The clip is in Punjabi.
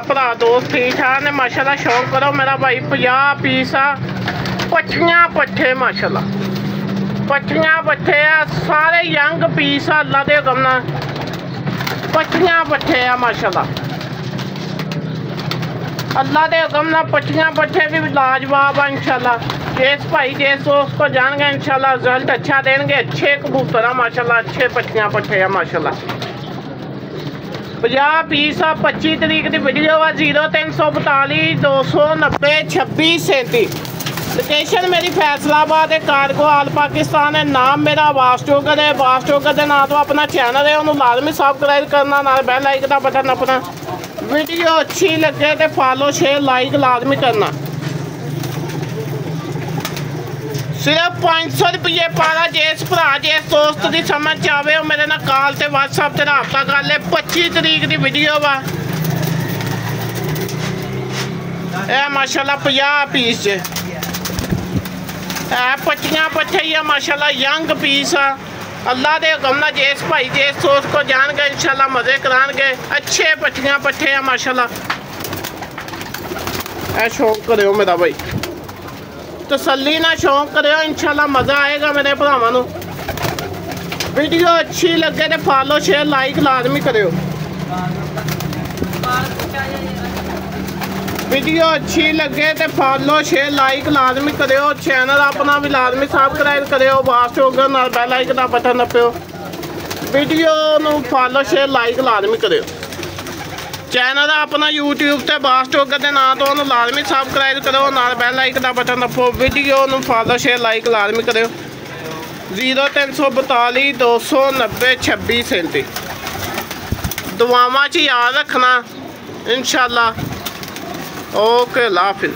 ਭਰਾ ਦੋਸਤ ਠੀਕ ਠਾਕ ਨੇ ਮਾਸ਼ਾਅੱਲਾ ਸ਼ੌਂਕ ਕਰੋ ਮੇਰਾ ਭਾਈ 50 ਪੀਸ ਆ ਪੱਠੀਆਂ ਪੱਠੇ ਮਾਸ਼ਾਅੱਲਾ ਪੱਠੀਆਂ ਪੱਠੇ ਆ ਸਾਰੇ ਯੰਗ ਪੀਸ ਆ ਅੱਲਾ ਦੇ ਹੁਕਮ ਨਾਲ ਪੱਠੀਆਂ ਪੱਠੇ ਆ ਮਾਸ਼ਾਅੱਲਾ ਅੱਲਾ ਦੇ ਹੁਕਮ ਨਾਲ ਪੱਠੀਆਂ ਪੱਠੇ ਵੀ ਲਾਜਵਾਬ ਆ ਇਨਸ਼ਾਅੱਲਾ ਜਿਸ ਭਾਈ ਜਿਸ ਦੋਸਤ को ਜਾਣਗੇ ਇਨਸ਼ਾਅੱਲਾ ਰਿਜ਼ਲਟ ਅੱਛਾ ਦੇਣਗੇ ਅੱਛੇ ਕਬੂਤਰ ਆ ਮਾਸ਼ਾਅੱਲਾ ਅੱਛੇ ਪੱਠੀਆਂ ਪੱਠੇ ਆ ਮਾਸ਼ਾਅੱਲਾ 50 ਪੀਸ ਆ 25 ਤਰੀਕ ਦੀ ਵੀਡੀਓ ਆ 0342 290 2637 ਲੋਕੇਸ਼ਨ ਮੇਰੀ ਫੈਸਲਾਬਾਦ ਹੈ ਕਾਰਗੋ ਆਲ ਪਾਕਿਸਤਾਨ ਹੈ। ਨਾਮ ਮੇਰਾ ਵਾਸਟੋਕਰ ਹੈ। ਵਾਸਟੋਕਰ ਦੇ ਨਾਂ ਤੋਂ ਆਪਣਾ ਚੈਨਲ ਹੈ। ਉਹਨੂੰ ਲਾਜ਼ਮੀ ਸਬਸਕ੍ਰਾਈਬ ਕਰਨਾ, ਨਾਲ ਬੈਲ ਆਈਕਨ ਦਾ ਬਟਨ ਆਪਣਾ। ਵੀਡੀਓ ਅੱਛੀ ਲੱਗੇ ਤੇ ਫਾਲੋ ਸ਼ੇਅਰ ਲਾਈਕ ਲਾਜ਼ਮੀ ਕਰਨਾ। ਸਿਰਫ 500 ਰੁਪਏ ਪਾਰਾ ਜਿਸ ਭਰਾ ਜਿਸ ਦੋਸਤ ਦੀ ਸਮਝ ਚ ਆਵੇ, ਉਹ ਮੇਰੇ ਨਾਲ ਕਾਲ ਤੇ WhatsApp ਤੇ ਰਾਬਤਾ ਕਰ ਲੈ। 25 ਤਰੀਕ ਦੀ ਵੀਡੀਓ ਵਾ। ਇਹ ਮਾਸ਼ਾਅੱਲਾ 50 ਪੀਸ ਚ। ਇਹ ਪੱਟੀਆਂ ਪੱਠੇ ਹੀ ਆ, ਮਾਸ਼ਾਅੱਲਾ ਯੰਗ ਪੀਸ ਆ। ਅੱਲਾ ਦੇ ਹੁਕਮ ਨਾਲ ਜਿਸ ਭਾਈ ਜਿਸ ਦੋਸਤ ਕੋ ਜਾਣਗੇ, ਇਨਸ਼ਾਅੱਲਾ ਮਜ਼ੇ ਕਰਾਂਗੇ ਅੱਛੇ ਪੱਟੀਆਂ ਪੱਠੇ ਆ, ਮਾਸ਼ਾਅੱਲਾ। ਇਹ ਸ਼ੌਂਕ ਕਰਿਓ ਮੇਰਾ ਭਾਈ ਤਸੱਲੀ ਨਾਲ ਸ਼ੌਂਕ ਕਰਿਓ, ਇਨਸ਼ਾਅੱਲਾ ਮਜ਼ਾ ਆਏਗਾ ਮੇਰੇ ਭਰਾਵਾਂ ਨੂੰ। ਵੀਡੀਓ ਅੱਛੀ ਲੱਗੇ ਤੇ ਫਾਲੋ ਸ਼ੇਅਰ ਲਾਈਕ ਲਾਜ਼ਮੀ ਕਰਿਓ। ਵੀਡੀਓ ਅੱਛੀ ਲੱਗੇ ਤੇ ਫਾਲੋ ਸ਼ੇਅਰ ਲਾਈਕ ਲਾਜ਼ਮੀ ਕਰਿਓ। ਚੈਨਲ ਆਪਣਾ ਵੀ ਲਾਜ਼ਮੀ ਸਬਸਕ੍ਰਾਈਬ ਕਰਿਓ। ਬਾਸ ਹੋਗਾ ਨਾਲ ਬੈਲ ਆਈਕਨ ਦਾ ਬਟਨ ਨੱਪਿਓ। ਵੀਡੀਓ ਨੂੰ ਫਾਲੋ ਸ਼ੇਅਰ ਲਾਈਕ ਲਾਜ਼ਮੀ ਕਰਿਓ। ਚੈਨਲ ਦਾ ਆਪਣਾ YouTube ਤੇ ਬਾਸਟੋਗਰ ਦੇ ਨਾਂ ਤੋਂ ਉਹਨੂੰ ਲਾਜ਼ਮੀ ਸਬਸਕ੍ਰਾਈਬ ਕਰੋ ਨਾਲ ਬੈਲ ਆਈਕਨ ਦਾ ਬਟਨ ਦਬਾਓ ਵੀਡੀਓ ਨੂੰ ਫਾਲੋ ਸ਼ੇਅਰ ਲਾਈਕ ਲਾਜ਼ਮੀ ਕਰਿਓ। 0342 290 2637 ਦੁਆਵਾਂ 'ਚ ਯਾਦ ਰੱਖਣਾ, ਇਨਸ਼ਾਅੱਲਾ। ਓਕੇ ਲਾਫਿਜ਼